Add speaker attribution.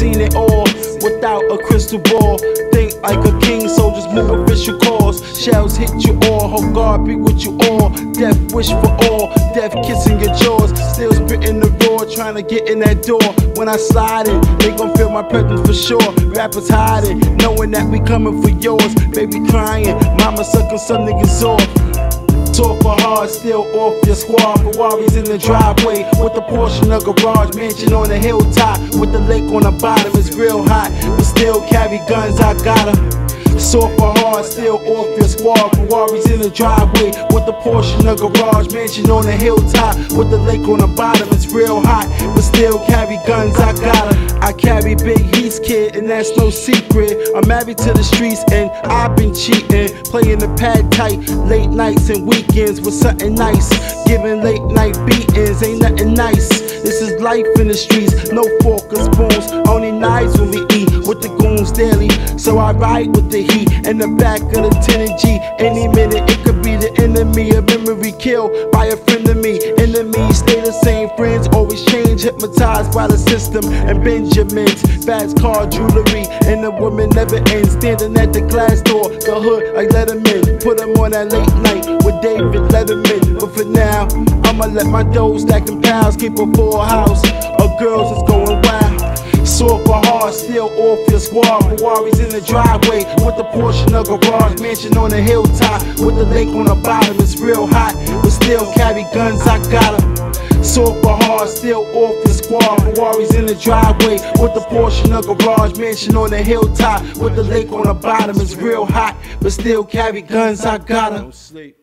Speaker 1: seen it all without a crystal ball. Think like a king, soldiers move official calls. Shells hit you all, hope God be with you all. Death wish for all, death kissing your jaws. Still spitting the roar, trying to get in that door. When I slide in, they gon' feel my presence for sure. Rappers hiding, knowing that we coming for yours. Baby crying, mama sucking some niggas off. Talk for hard, still off your squad. Ferraris in the driveway with a portion of garage mansion on the hilltop with the lake on the bottom. It's real hot, but still carry guns. I got 'em. Soft for hard, still off your squad. Ferraris in the driveway with a portion of garage mansion on the hilltop with the lake on the bottom. It's real hot, but still carry guns. I got 'em. I carry big heats, kid, and that's no secret. I'm married to the streets and I've been cheating. Playing the pad tight, late nights and weekends with something nice. Giving late night beatings, ain't nothing nice. This is life in the streets, no fork or spoons, only knives when we eat with the goons daily. So I ride with the heat in the back of the 10 G. Any minute it could be the enemy, a memory killed by a friend of me. Enemies stay the same, friends always change, hypnotized by the system and Benjamins. Fast car jewelry, and the woman never ends. Standing at the glass door, the hood, I let him in. Put him on that late night with David. But for now, I'ma let my dough stack in piles, keep a full house of girls that's going wild. Soft for hard, still off your squad. Ferraris in the driveway with a portion of garage mansion on the hilltop with the lake on the bottom. It's real hot, but still carry guns. I got got 'em. Soft for hard, still off your squad. Ferraris in the driveway with a portion of garage mansion on the hilltop with the lake on the bottom. It's real hot, but still carry guns. I got 'em.
Speaker 2: Don't sleep.